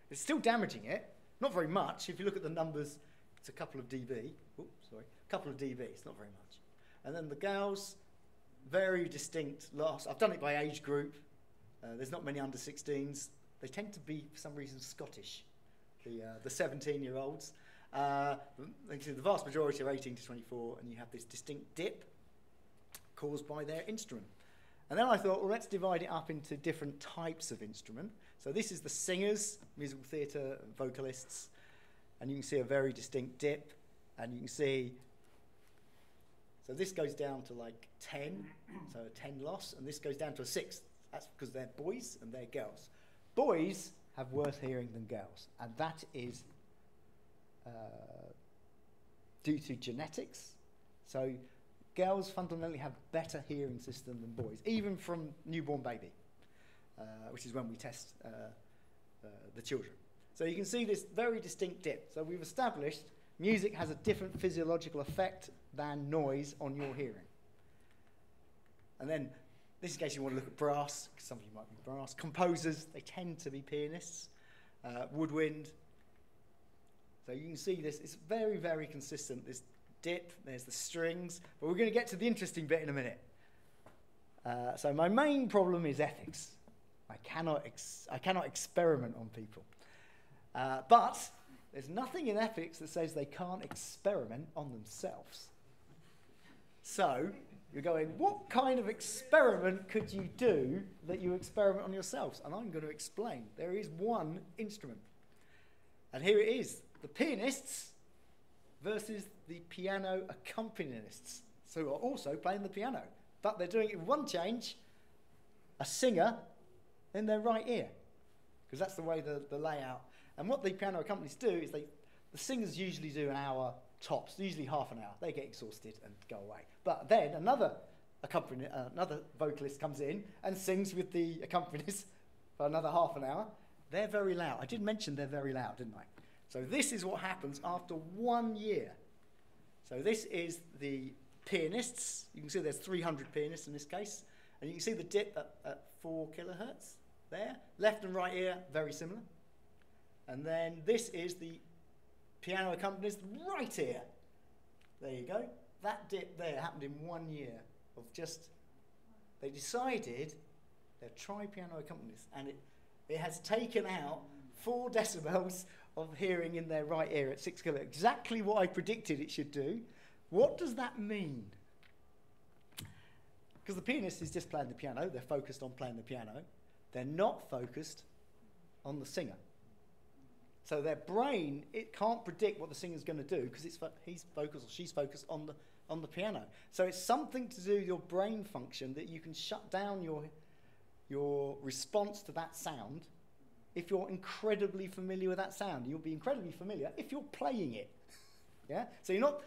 It's still damaging it, not very much. If you look at the numbers, it's a couple of dB. Oops, sorry, a couple of dB, it's not very much. And then the gals, very distinct loss. I've done it by age group. Uh, there's not many under 16s. They tend to be, for some reason, Scottish, the, uh, the 17 year olds. Uh, the vast majority are 18 to 24, and you have this distinct dip caused by their instrument. And then I thought, well, let's divide it up into different types of instrument. So this is the singers, musical theatre, vocalists, and you can see a very distinct dip, and you can see. So this goes down to like 10, so a 10 loss, and this goes down to a 6. That's because they're boys and they're girls. Boys have worse hearing than girls, and that is uh, due to genetics. So girls fundamentally have better hearing system than boys, even from newborn baby, uh, which is when we test uh, uh, the children. So you can see this very distinct dip. So we've established music has a different physiological effect than noise on your hearing. And then, this is in case you want to look at brass, because some of you might be brass. Composers, they tend to be pianists. Uh, woodwind. So you can see this, it's very, very consistent. This dip, there's the strings. But we're going to get to the interesting bit in a minute. Uh, so my main problem is ethics. I cannot, I cannot experiment on people. Uh, but there's nothing in ethics that says they can't experiment on themselves. So you're going, what kind of experiment could you do that you experiment on yourselves? And I'm going to explain. There is one instrument. And here it is the pianists versus the piano accompanists. So are also playing the piano. But they're doing it with one change a singer in their right ear. Because that's the way the, the layout. And what the piano accompanists do is they, the singers usually do an hour tops, usually half an hour. They get exhausted and go away. But then another accompanist, uh, another vocalist comes in and sings with the accompanist for another half an hour. They're very loud. I did mention they're very loud, didn't I? So this is what happens after one year. So this is the pianists. You can see there's 300 pianists in this case. And you can see the dip at, at 4 kilohertz there. Left and right ear, very similar. And then this is the piano accompanist right ear. There you go. That dip there happened in one year of just, they decided they're try piano accompanist and it, it has taken out four decibels of hearing in their right ear at six kilohertz. Exactly what I predicted it should do. What does that mean? Because the pianist is just playing the piano, they're focused on playing the piano, they're not focused on the singer. So their brain, it can't predict what the singer's going to do because he's focused or she's focused on the, on the piano. So it's something to do with your brain function that you can shut down your, your response to that sound if you're incredibly familiar with that sound. You'll be incredibly familiar if you're playing it. yeah? So you're not,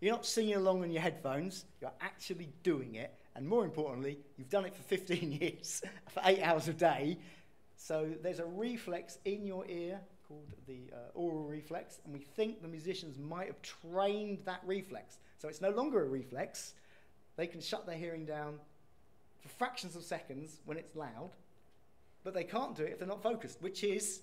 you're not singing along on your headphones, you're actually doing it. And more importantly, you've done it for 15 years, for eight hours a day. So there's a reflex in your ear called the uh, aural reflex, and we think the musicians might have trained that reflex. So it's no longer a reflex. They can shut their hearing down for fractions of seconds when it's loud, but they can't do it if they're not focused, which is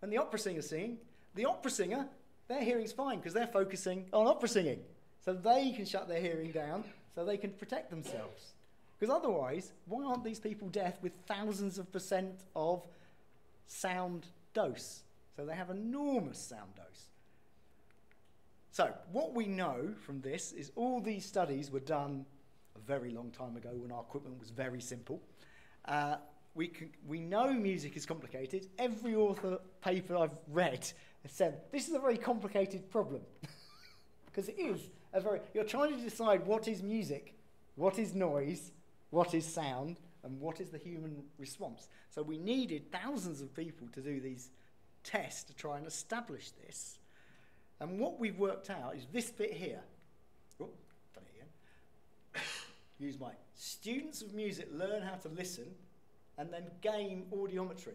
when the opera singer's singing, the opera singer, their hearing's fine because they're focusing on opera singing. So they can shut their hearing down so they can protect themselves. Because otherwise, why aren't these people deaf with thousands of percent of sound dose? So they have enormous sound dose. So, what we know from this is all these studies were done a very long time ago when our equipment was very simple. Uh, we, can, we know music is complicated. Every author paper I've read has said this is a very complicated problem. Because it is a very, you're trying to decide what is music, what is noise, what is sound, and what is the human response. So we needed thousands of people to do these test to try and establish this. And what we've worked out is this bit here. Oh, done it again. Use my students of music learn how to listen and then game audiometry.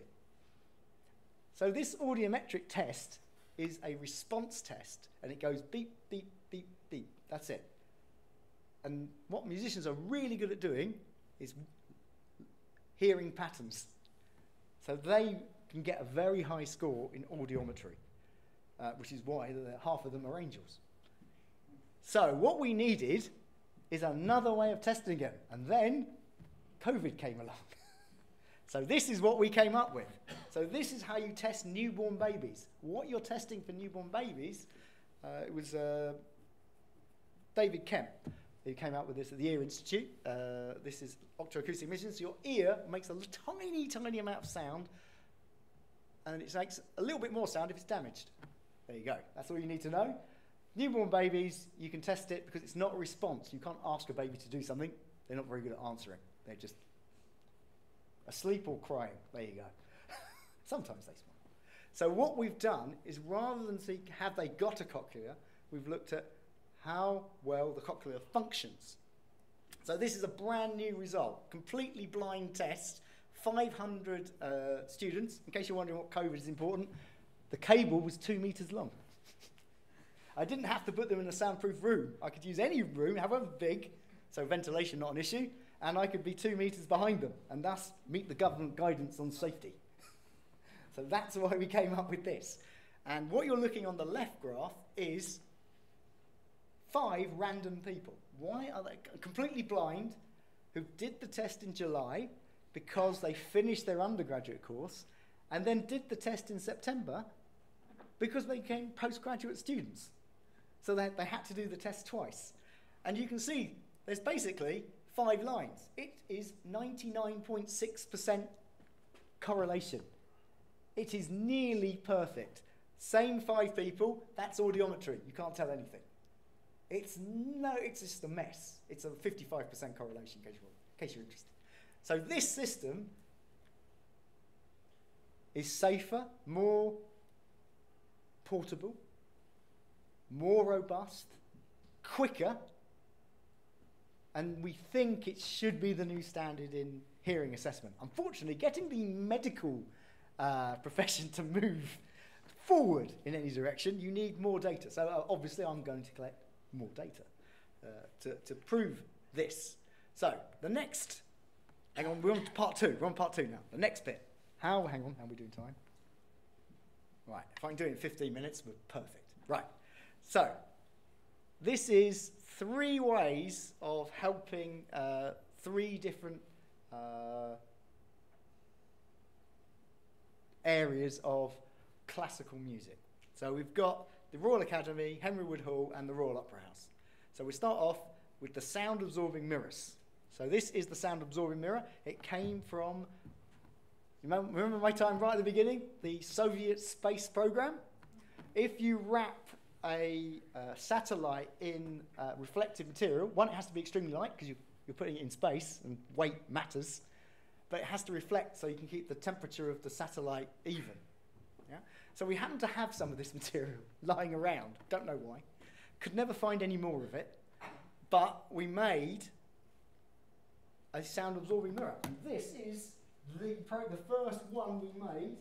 So this audiometric test is a response test and it goes beep, beep, beep, beep. That's it. And what musicians are really good at doing is hearing patterns. So they can get a very high score in audiometry, uh, which is why half of them are angels. So, what we needed is another way of testing it. And then COVID came along. so, this is what we came up with. So, this is how you test newborn babies. What you're testing for newborn babies, uh, it was uh, David Kemp who came out with this at the Ear Institute. Uh, this is otoacoustic emissions. Your ear makes a tiny, tiny amount of sound and it makes a little bit more sound if it's damaged. There you go. That's all you need to know. Newborn babies, you can test it because it's not a response. You can't ask a baby to do something. They're not very good at answering. They're just asleep or crying. There you go. Sometimes they smile. So what we've done is rather than see have they got a cochlea, we've looked at how well the cochlea functions. So this is a brand new result, completely blind test, 500 uh, students. In case you're wondering what COVID is important, the cable was two meters long. I didn't have to put them in a soundproof room. I could use any room, however big, so ventilation not an issue, and I could be two meters behind them and thus meet the government guidance on safety. so that's why we came up with this. And what you're looking on the left graph is five random people. Why are they completely blind who did the test in July because they finished their undergraduate course and then did the test in September because they became postgraduate students. So they, they had to do the test twice. And you can see there's basically five lines. It is 99.6% correlation. It is nearly perfect. Same five people, that's audiometry. You can't tell anything. It's no, it's just a mess. It's a 55% correlation, in case, in case you're interested. So this system is safer, more portable, more robust, quicker, and we think it should be the new standard in hearing assessment. Unfortunately, getting the medical uh, profession to move forward in any direction, you need more data. So uh, obviously I'm going to collect more data uh, to, to prove this. So the next, hang on, we're on to part two. We're on part two now. The next bit. How, hang on, how are we doing time? Right, if I can do it in 15 minutes, we're perfect. Right, so this is three ways of helping uh, three different uh, areas of classical music. So we've got the Royal Academy, Henry Wood Hall, and the Royal Opera House. So we start off with the sound absorbing mirrors. So this is the sound absorbing mirror. It came from, remember my time right at the beginning? The Soviet space program? If you wrap a uh, satellite in uh, reflective material, one, it has to be extremely light because you, you're putting it in space and weight matters, but it has to reflect so you can keep the temperature of the satellite even. Yeah? So we happen to have some of this material lying around, don't know why. Could never find any more of it, but we made a sound absorbing mirror. And this is the, the first one we made.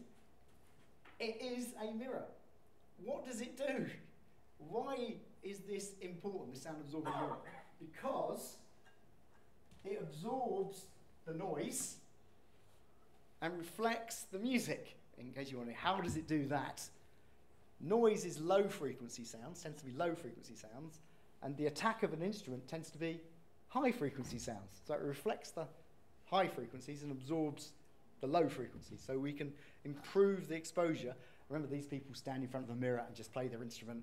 It is a mirror. What does it do? Why is this important, the sound absorbing mirror? Because it absorbs the noise and reflects the music in case you wonder, how does it do that? Noise is low frequency sounds, tends to be low frequency sounds, and the attack of an instrument tends to be high frequency sounds. So it reflects the high frequencies and absorbs the low frequencies. So we can improve the exposure. Remember, these people stand in front of a mirror and just play their instrument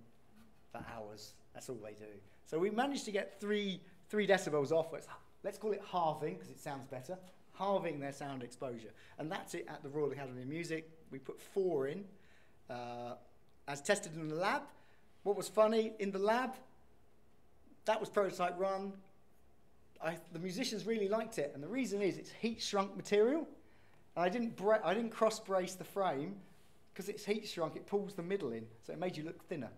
for hours. That's all they do. So we managed to get three, three decibels off. Let's let's call it halving because it sounds better halving their sound exposure. And that's it at the Royal Academy of Music. We put four in uh, as tested in the lab. What was funny in the lab, that was prototype run. I, the musicians really liked it, and the reason is it's heat shrunk material. And I didn't, I didn't cross brace the frame because it's heat shrunk, it pulls the middle in, so it made you look thinner.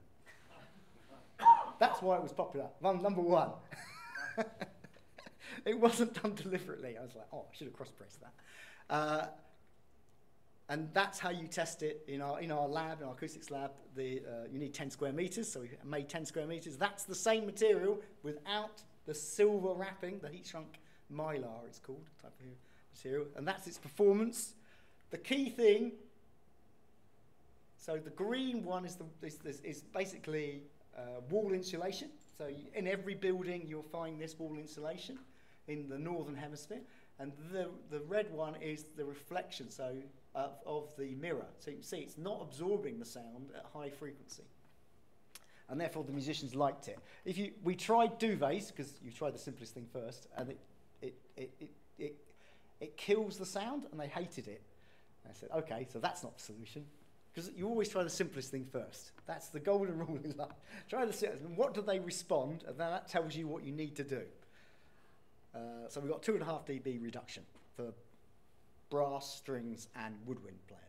That's why it was popular. number one. it wasn't done deliberately. I was like, oh, I should have cross-braced that. Uh, and that's how you test it in our, in our lab, in our acoustics lab. The, uh, you need 10 square meters, so we made 10 square meters. That's the same material without the silver wrapping, the heat shrunk mylar it's called, type of material. And that's its performance. The key thing, so the green one is, the, is, is basically uh, wall insulation. So in every building you'll find this wall insulation in the northern hemisphere. And the, the red one is the reflection so of, of the mirror. So you can see it's not absorbing the sound at high frequency. And therefore the musicians liked it. If you, we tried duvets, because you tried the simplest thing first, and it, it, it, it, it, it kills the sound, and they hated it. And I said, okay, so that's not the solution. Because you always try the simplest thing first. That's the golden rule in life. Try the simplest. What do they respond? And then that tells you what you need to do. Uh, so we've got 2.5 dB reduction for brass, strings, and woodwind players.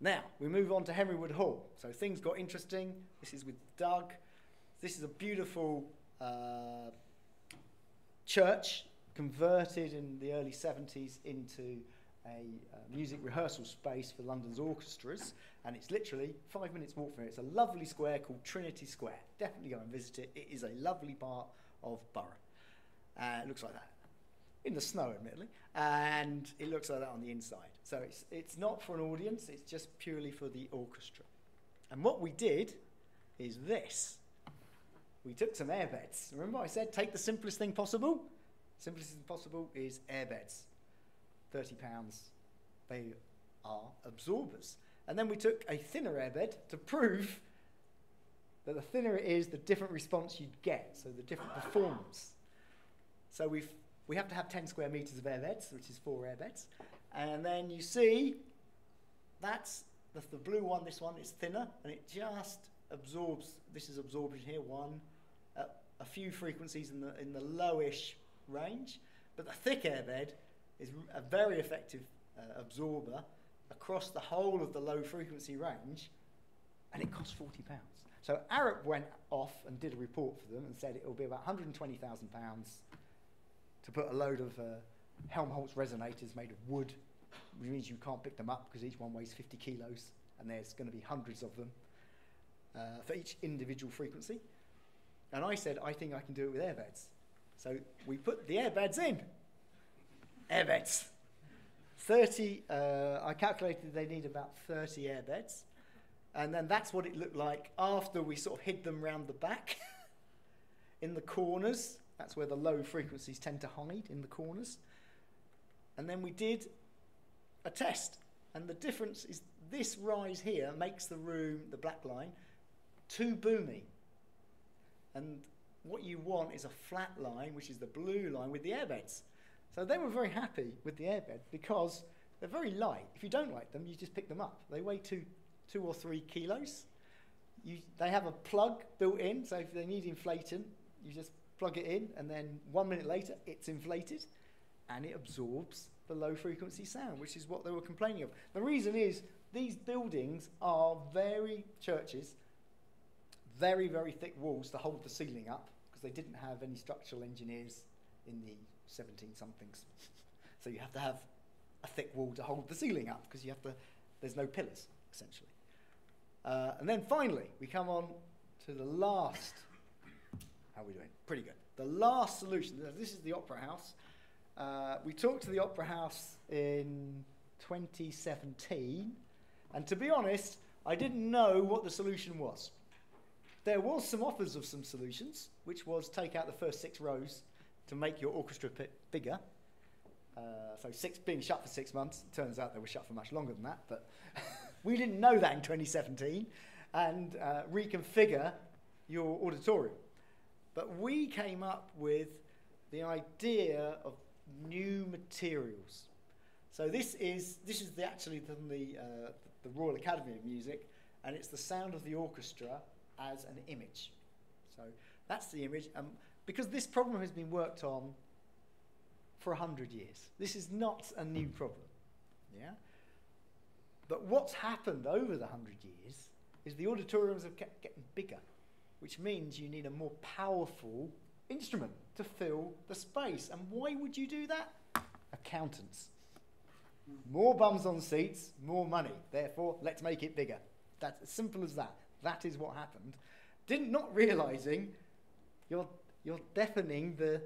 Now, we move on to Henry Wood Hall. So things got interesting. This is with Doug. this is a beautiful uh, church converted in the early 70s into a uh, music rehearsal space for London's orchestras, and it's literally five minutes walk from here. It's a lovely square called Trinity Square. Definitely go and visit it. It is a lovely part of Borough. Uh, it looks like that. In the snow, admittedly, and it looks like that on the inside. So it's, it's not for an audience, it's just purely for the orchestra. And what we did is this. We took some airbeds. Remember I said take the simplest thing possible? Simplest thing possible is airbeds. 30 pounds. They are absorbers. And then we took a thinner airbed to prove that the thinner it is, the different response you'd get, so the different performance. So we've, we have to have 10 square meters of airbeds, which is four airbeds. And then you see that's the, the blue one, this one is thinner, and it just absorbs, this is absorption here, one, uh, a few frequencies in the, in the lowish range. But the thick airbed is a very effective uh, absorber across the whole of the low frequency range, and it costs £40. So Arup went off and did a report for them and said it will be about £120,000 to put a load of uh, Helmholtz resonators made of wood, which means you can't pick them up because each one weighs 50 kilos, and there's going to be hundreds of them uh, for each individual frequency. And I said, I think I can do it with airbeds. So we put the airbads in. Airbeds. 30, uh, I calculated they need about 30 airbeds. And then that's what it looked like after we sort of hid them round the back. in the corners, that's where the low frequencies tend to hide, in the corners. And then we did a test. And the difference is this rise here makes the room, the black line, too boomy. And what you want is a flat line, which is the blue line with the airbeds. So they were very happy with the airbed because they're very light. If you don't like them, you just pick them up. They weigh two, two or three kilos. You, they have a plug built in, so if they need inflating, you just plug it in, and then one minute later, it's inflated, and it absorbs the low frequency sound, which is what they were complaining of. The reason is these buildings are very churches, very, very thick walls to hold the ceiling up because they didn't have any structural engineers in the 17 somethings. so you have to have a thick wall to hold the ceiling up because you have to, there's no pillars, essentially. Uh, and then finally, we come on to the last. How are we doing? Pretty good. The last solution. This is the Opera House. Uh, we talked to the Opera House in 2017, and to be honest, I didn't know what the solution was. There was some offers of some solutions, which was take out the first six rows to make your orchestra pit bigger. Uh, so six being shut for six months. it Turns out they were shut for much longer than that, but we didn't know that in 2017. And uh, reconfigure your auditorium. But we came up with the idea of new materials. So this is this is the, actually from the uh, the Royal Academy of Music, and it's the sound of the orchestra as an image. So that's the image. Um, because this problem has been worked on for a 100 years. This is not a new problem. Yeah? But what's happened over the 100 years is the auditoriums have kept getting bigger, which means you need a more powerful instrument to fill the space. And why would you do that? Accountants. More bums on seats, more money. Therefore, let's make it bigger. That's as simple as that. That is what happened. Didn't not realizing you're you're deafening the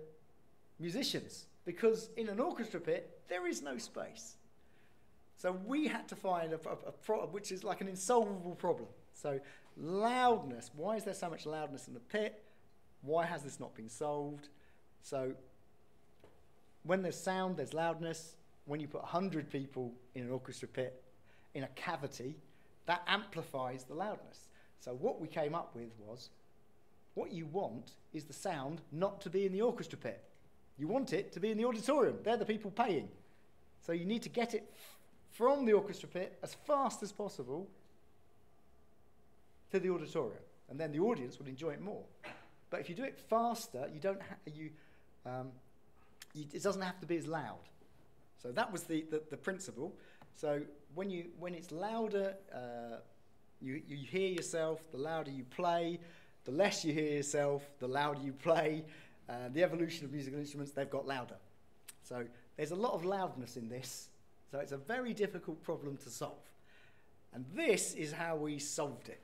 musicians because in an orchestra pit there is no space. So we had to find a, a, a problem which is like an insolvable problem. So loudness, why is there so much loudness in the pit? Why has this not been solved? So when there's sound, there's loudness. When you put 100 people in an orchestra pit in a cavity, that amplifies the loudness. So what we came up with was what you want is the sound not to be in the orchestra pit. You want it to be in the auditorium. They're the people paying. So you need to get it from the orchestra pit as fast as possible to the auditorium. And then the audience will enjoy it more. But if you do it faster, you don't you, um, you, it doesn't have to be as loud. So that was the, the, the principle. So when, you, when it's louder, uh, you, you hear yourself, the louder you play, the less you hear yourself, the louder you play. Uh, the evolution of musical instruments, they've got louder. So there's a lot of loudness in this. So it's a very difficult problem to solve. And this is how we solved it.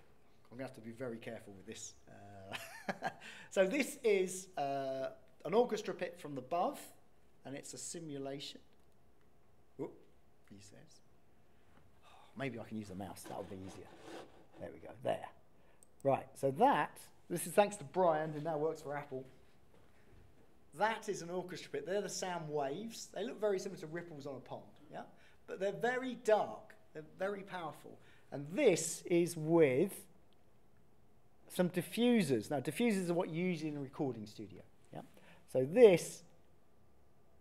I'm going to have to be very careful with this. Uh, so this is uh, an orchestra pit from the above, and it's a simulation. Whoop, he says. Maybe I can use a mouse. That would be easier. There we go. There. Right. So that. This is thanks to Brian, who now works for Apple. That is an orchestra pit. They're the sound waves. They look very similar to ripples on a pond. Yeah. But they're very dark. They're very powerful. And this is with some diffusers. Now, diffusers are what you use in a recording studio. Yeah? So this,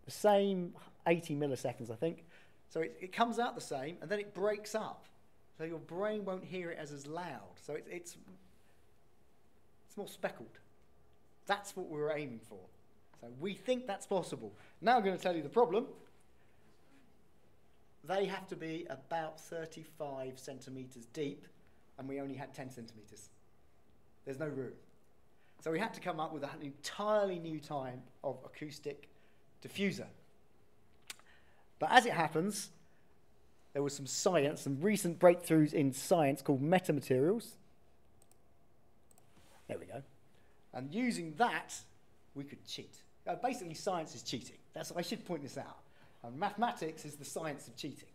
the same 80 milliseconds, I think. So it, it comes out the same, and then it breaks up. So your brain won't hear it as as loud. So it, it's, it's more speckled. That's what we were aiming for. So we think that's possible. Now I'm going to tell you the problem. They have to be about 35 centimetres deep, and we only had 10 centimetres. There's no room. So we had to come up with an entirely new type of acoustic diffuser. But as it happens, there was some science, some recent breakthroughs in science called metamaterials. There we go. And using that, we could cheat. Uh, basically, science is cheating. That's, I should point this out. And mathematics is the science of cheating.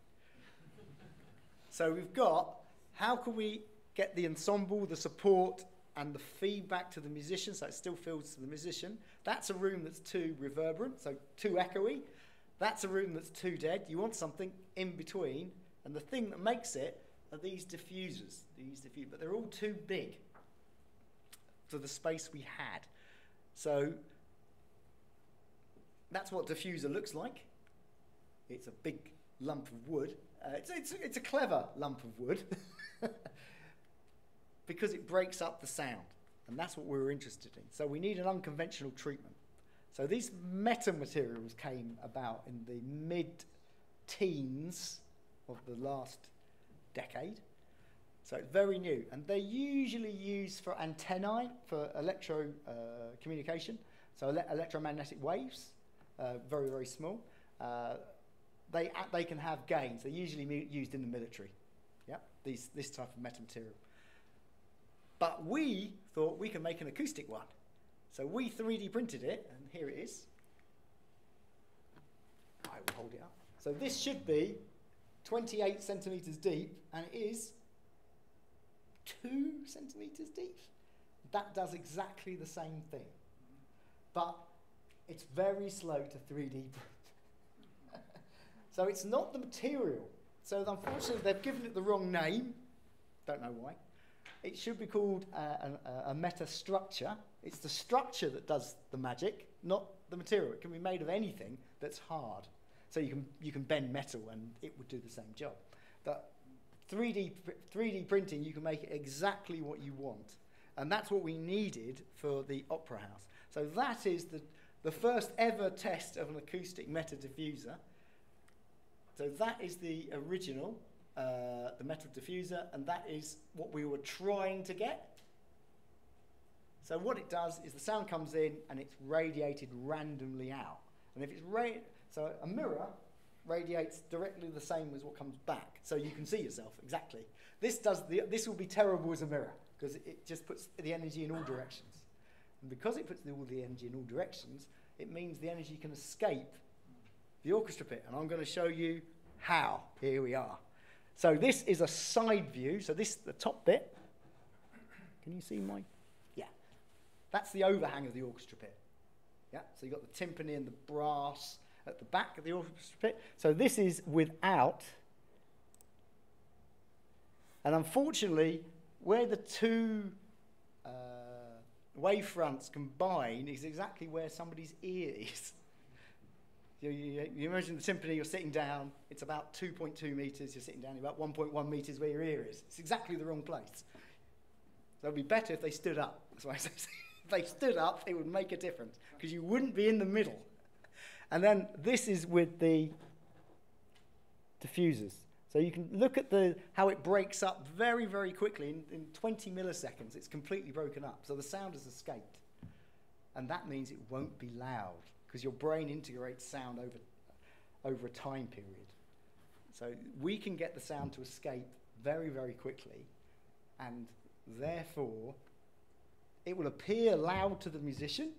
so we've got how can we get the ensemble, the support, and the feedback to the musician, so it still feels to the musician. That's a room that's too reverberant, so too echoey. That's a room that's too dead. You want something in between, and the thing that makes it are these diffusers. These diffuse, but they're all too big for the space we had. So that's what diffuser looks like. It's a big lump of wood. Uh, it's, it's, it's a clever lump of wood because it breaks up the sound. And that's what we were interested in. So we need an unconventional treatment. So these metamaterials came about in the mid teens of the last decade. So it's very new. And they're usually used for antennae, for electro uh, communication. So ele electromagnetic waves, uh, very, very small. Uh, they, they can have gains. They're usually used in the military, yeah? These, this type of metamaterial. But we thought we can make an acoustic one. So we 3D printed it, and here it is. I will hold it up. So this should be 28 centimeters deep, and it is two centimeters deep. That does exactly the same thing. But it's very slow to 3D print. so it's not the material. So unfortunately, they've given it the wrong name. Don't know why. It should be called uh, a, a, a meta structure. It's the structure that does the magic, not the material. It can be made of anything that's hard. So you can, you can bend metal and it would do the same job. But 3D, 3D printing, you can make it exactly what you want. And that's what we needed for the Opera House. So that is the, the first ever test of an acoustic meta diffuser. So that is the original, uh, the meta diffuser, and that is what we were trying to get. So what it does is the sound comes in and it's radiated randomly out. And if it's ra so a mirror radiates directly the same as what comes back. So you can see yourself exactly. This does the this will be terrible as a mirror because it just puts the energy in all directions. And because it puts all the energy in all directions, it means the energy can escape the orchestra pit. And I'm going to show you how. Here we are. So this is a side view. So this the top bit. Can you see my? Yeah. That's the overhang of the orchestra pit. Yeah. So you've got the timpani and the brass at the back of the orchestra pit. So this is without. And unfortunately, where the two uh, wave fronts combine is exactly where somebody's ear is. you, you, you, imagine the timpani, you're sitting down, it's about 2.2 meters, you're sitting down, you're about 1.1 meters where your ear is. It's exactly the wrong place. So it'd be better if they stood up. That's why I say if they stood up, it would make a difference because you wouldn't be in the middle. And then this is with the diffusers. So you can look at the, how it breaks up very, very quickly. In, in 20 milliseconds, it's completely broken up. So the sound has escaped. And that means it won't be loud because your brain integrates sound over, over a time period. So we can get the sound to escape very, very quickly, and therefore it will appear loud to the musician,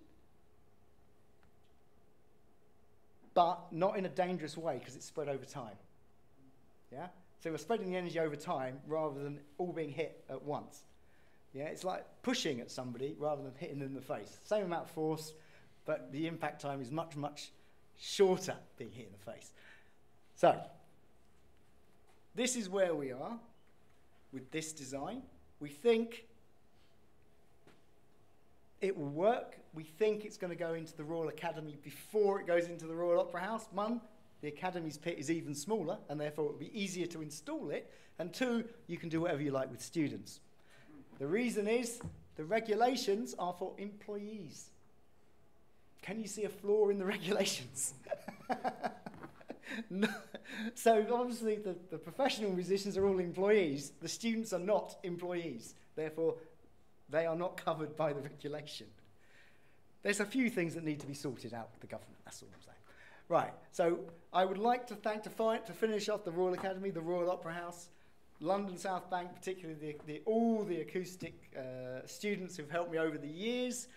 but not in a dangerous way because it's spread over time. Yeah? So we're spreading the energy over time rather than all being hit at once. Yeah, it's like pushing at somebody rather than hitting them in the face. Same amount of force, but the impact time is much, much shorter being hit in the face. So, this is where we are with this design. We think it will work. We think it's going to go into the Royal Academy before it goes into the Royal Opera House. One, the Academy's pit is even smaller, and therefore it will be easier to install it. And two, you can do whatever you like with students. The reason is the regulations are for employees. Can you see a flaw in the regulations? no. So obviously the, the professional musicians are all employees. The students are not employees. Therefore, they are not covered by the regulation. There's a few things that need to be sorted out with the government. That's all I'm saying. Right. So I would like to thank to, fi- to finish off the Royal Academy, the Royal Opera House, London South Bank, particularly the, the, all the acoustic uh, students who've helped me over the years,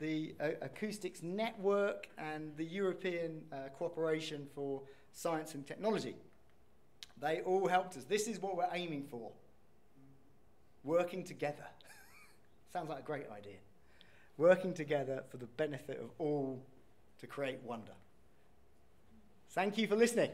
the uh, Acoustics Network, and the European uh, Cooperation for Science and Technology. They all helped us. This is what we're aiming for working together. Sounds like a great idea. Working together for the benefit of all to create wonder. Thank you for listening.